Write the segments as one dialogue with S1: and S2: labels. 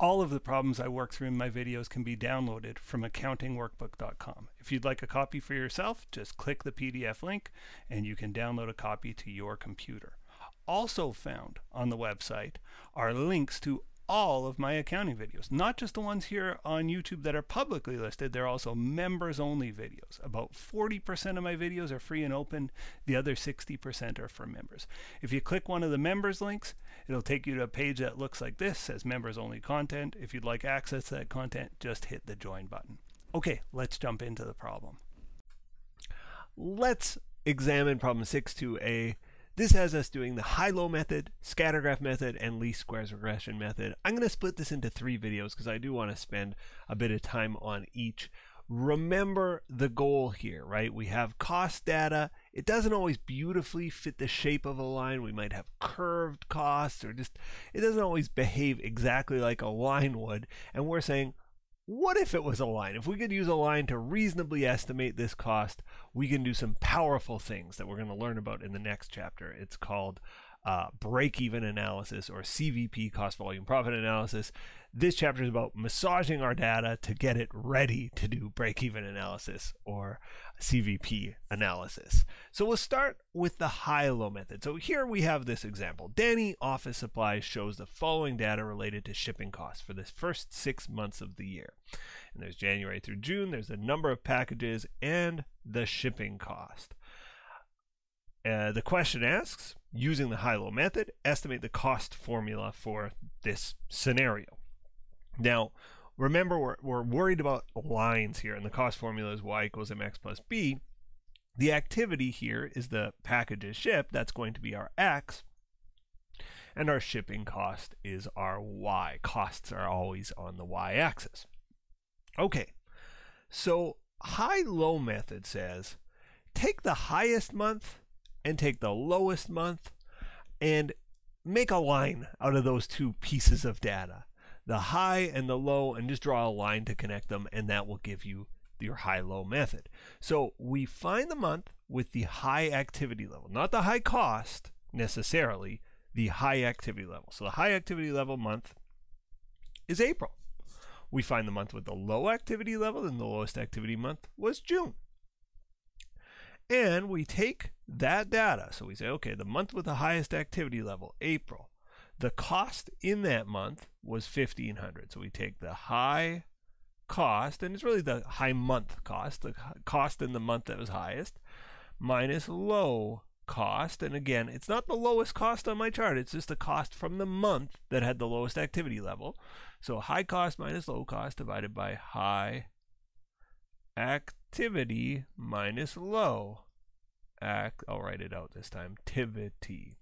S1: All of the problems I work through in my videos can be downloaded from accountingworkbook.com. If you'd like a copy for yourself, just click the PDF link and you can download a copy to your computer. Also found on the website are links to all of my accounting videos, not just the ones here on YouTube that are publicly listed. They're also members only videos. About 40% of my videos are free and open, the other 60% are for members. If you click one of the members links, it'll take you to a page that looks like this, says members only content. If you'd like access to that content, just hit the join button. Okay, let's jump into the problem.
S2: Let's examine problem 6.2a this has us doing the high-low method, scatter graph method, and least squares regression method. I'm going to split this into three videos because I do want to spend a bit of time on each. Remember the goal here, right? We have cost data. It doesn't always beautifully fit the shape of a line. We might have curved costs or just, it doesn't always behave exactly like a line would. And we're saying, what if it was a line? If we could use a line to reasonably estimate this cost, we can do some powerful things that we're going to learn about in the next chapter. It's called uh, break even analysis or CVP, cost volume profit analysis. This chapter is about massaging our data to get it ready to do break even analysis or CVP analysis. So we'll start with the high low method. So here we have this example. Danny Office Supplies shows the following data related to shipping costs for the first six months of the year. And there's January through June, there's the number of packages and the shipping cost. Uh, the question asks, using the high-low method, estimate the cost formula for this scenario. Now, remember, we're, we're worried about lines here, and the cost formula is y equals mx plus b. The activity here is the packages shipped. That's going to be our x. And our shipping cost is our y. Costs are always on the y-axis. Okay, so high-low method says, take the highest month and take the lowest month and make a line out of those two pieces of data the high and the low and just draw a line to connect them and that will give you your high-low method. So we find the month with the high activity level, not the high cost necessarily, the high activity level. So the high activity level month is April. We find the month with the low activity level and the lowest activity month was June. And we take that data. So we say, okay, the month with the highest activity level, April, the cost in that month was 1500 So we take the high cost, and it's really the high month cost, the cost in the month that was highest, minus low cost. And again, it's not the lowest cost on my chart, it's just the cost from the month that had the lowest activity level. So high cost minus low cost divided by high activity minus low act. I'll write it out this time. Activity.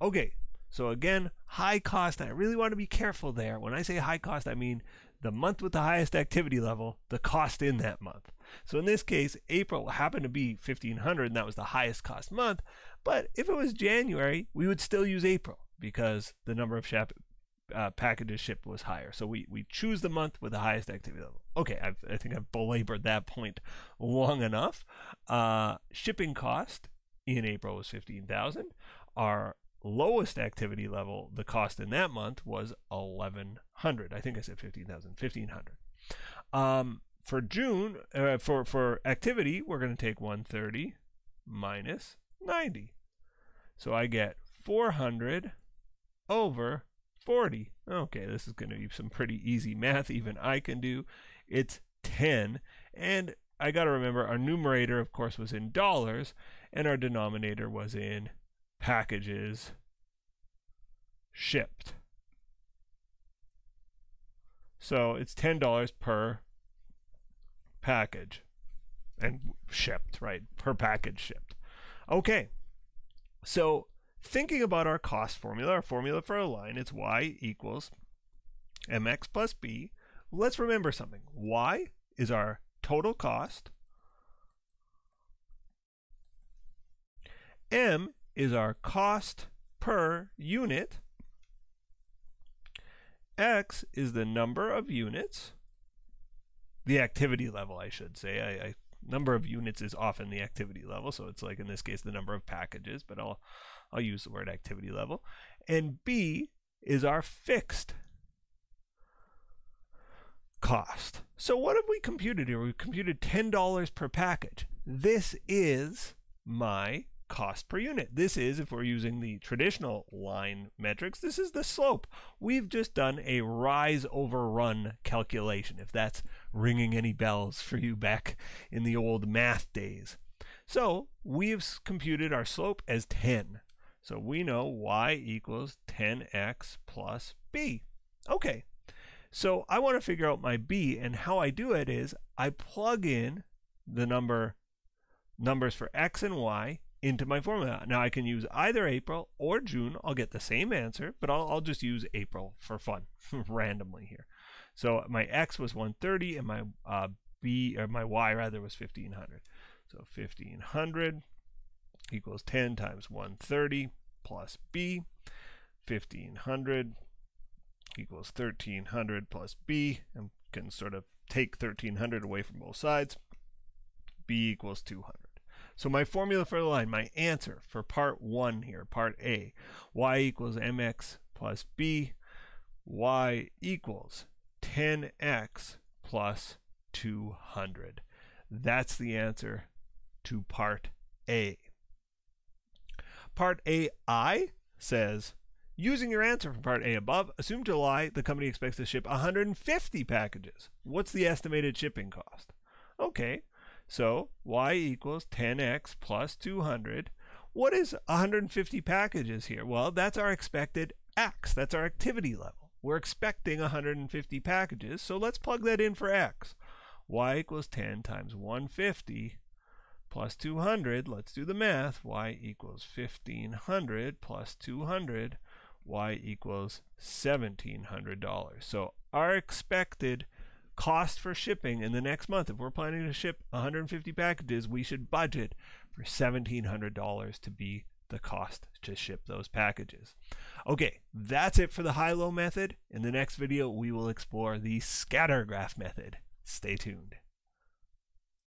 S2: Okay, so again, high cost, I really want to be careful there. When I say high cost, I mean the month with the highest activity level, the cost in that month. So in this case, April happened to be 1500 and that was the highest cost month. But if it was January, we would still use April because the number of uh, packages shipped was higher. So we, we choose the month with the highest activity level. Okay, I've, i think I've belabored that point long enough. Uh, shipping cost in April was 15,000. Our lowest activity level, the cost in that month was 1100. I think I said 15,000, 1500. Um, for June, uh, for, for activity, we're going to take 130 minus 90. So I get 400 over 40. Okay, this is going to be some pretty easy math even I can do. It's 10. And I got to remember our numerator, of course, was in dollars, and our denominator was in packages shipped. So it's $10 per package and shipped, right? Per package shipped. Okay. So thinking about our cost formula, our formula for a line, it's y equals mx plus b. Let's remember something. y is our total cost. M is our cost per unit. X is the number of units, the activity level, I should say. I, I, number of units is often the activity level, so it's like in this case the number of packages, but I'll I'll use the word activity level. And B is our fixed cost. So what have we computed here? We've computed $10 per package. This is my cost per unit. This is, if we're using the traditional line metrics, this is the slope. We've just done a rise over run calculation, if that's ringing any bells for you back in the old math days. So we've computed our slope as 10. So we know y equals 10x plus b. Okay, so I want to figure out my b, and how I do it is I plug in the number numbers for x and y into my formula. Now I can use either April or June. I'll get the same answer, but I'll, I'll just use April for fun, randomly here. So my x was 130 and my uh, b or my y rather was 1500. So 1500 equals 10 times 130 plus b. 1500 equals 1300 plus b. And can sort of take 1300 away from both sides. b equals 200. So my formula for the line, my answer for part 1 here, part A, y equals mx plus b, y equals 10x plus 200. That's the answer to part A. Part AI says, using your answer from part A above, assume July the company expects to ship 150 packages. What's the estimated shipping cost? Okay, so y equals 10x plus 200. What is 150 packages here? Well, that's our expected x. That's our activity level. We're expecting 150 packages, so let's plug that in for x. y equals 10 times 150 plus 200. Let's do the math. y equals 1500 plus 200. y equals $1,700. So our expected cost for shipping in the next month. If we're planning to ship 150 packages, we should budget for $1,700 to be the cost to ship those packages. Okay, that's it for the high-low method. In the next video, we will explore the scatter graph method. Stay tuned.